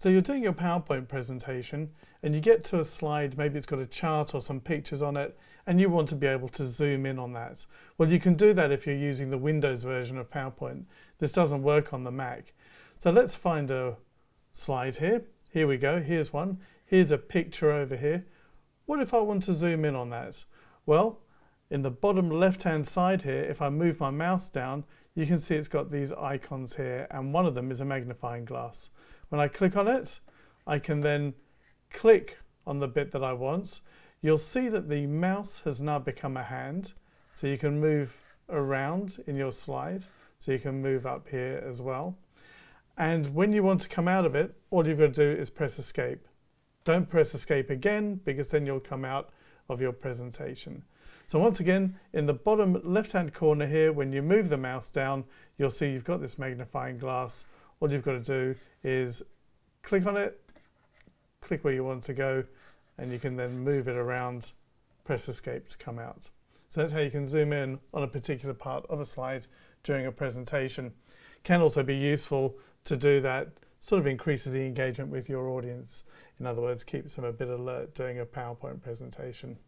So you're doing your PowerPoint presentation and you get to a slide, maybe it's got a chart or some pictures on it, and you want to be able to zoom in on that. Well, you can do that if you're using the Windows version of PowerPoint. This doesn't work on the Mac. So let's find a slide here. Here we go, here's one. Here's a picture over here. What if I want to zoom in on that? Well, in the bottom left hand side here, if I move my mouse down, you can see it's got these icons here and one of them is a magnifying glass. When I click on it, I can then click on the bit that I want. You'll see that the mouse has now become a hand, so you can move around in your slide. So you can move up here as well. And when you want to come out of it, all you've got to do is press escape. Don't press escape again because then you'll come out of your presentation. So once again, in the bottom left-hand corner here, when you move the mouse down, you'll see you've got this magnifying glass. All you've got to do is click on it, click where you want to go, and you can then move it around, press escape to come out. So that's how you can zoom in on a particular part of a slide during a presentation. Can also be useful to do that, sort of increases the engagement with your audience. In other words, keeps them a bit alert during a PowerPoint presentation.